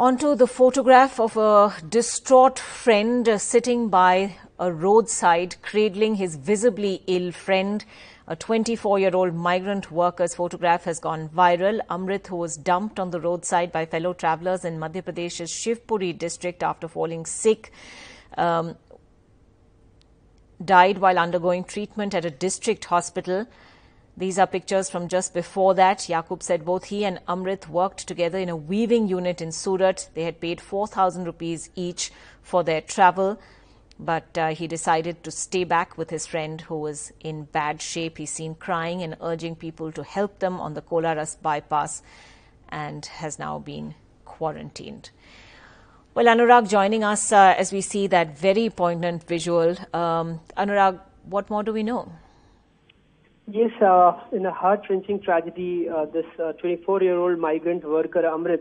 Onto the photograph of a distraught friend sitting by a roadside, cradling his visibly ill friend. A 24-year-old migrant worker's photograph has gone viral. Amrit, who was dumped on the roadside by fellow travellers in Madhya Pradesh's Shivpuri district after falling sick, um, died while undergoing treatment at a district hospital. These are pictures from just before that. Yaqub said both he and Amrit worked together in a weaving unit in Surat. They had paid 4,000 rupees each for their travel. But uh, he decided to stay back with his friend who was in bad shape. He's seen crying and urging people to help them on the Kolaras bypass and has now been quarantined. Well, Anurag joining us uh, as we see that very poignant visual. Um, Anurag, what more do we know? Yes, uh, in a heart-wrenching tragedy, uh, this 24-year-old uh, migrant worker Amrit,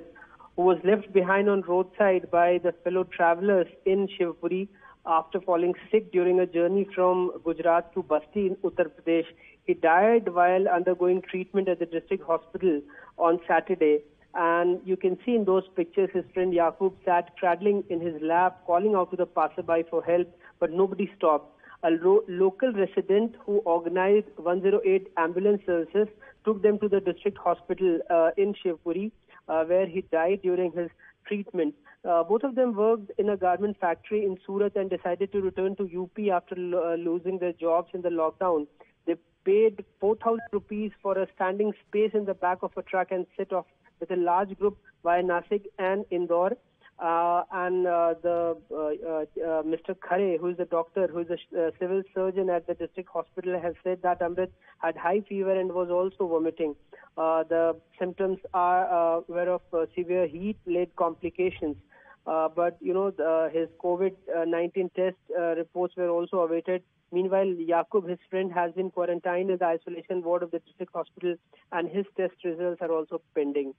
who was left behind on roadside by the fellow travelers in Shivpuri after falling sick during a journey from Gujarat to Basti in Uttar Pradesh. He died while undergoing treatment at the district hospital on Saturday. And you can see in those pictures his friend Yaqub sat cradling in his lap, calling out to the passerby for help, but nobody stopped a lo- local resident who organized 108 ambulance services took them to the district hospital uh, in Shivpuri, uh, where he died during his treatment. Uh, both of them worked in a garment factory in Surat and decided to return to UP after lo- uh, losing their jobs in the lockdown. They paid 4,000 rupees for a standing space in the back of a truck and set off with a large group via Nasik and Indore. Uh, and uh, the uh, uh, uh Mr. Khare, who is the doctor, who is a uh, civil surgeon at the district hospital, has said that Amrit had high fever and was also vomiting. the symptoms are were of severe heat-led complications. but you know the, his COVID-19 test reports were also awaited. Meanwhile, Yaqub, his friend, has been quarantined in the isolation ward of the district hospital, and his test results are also pending.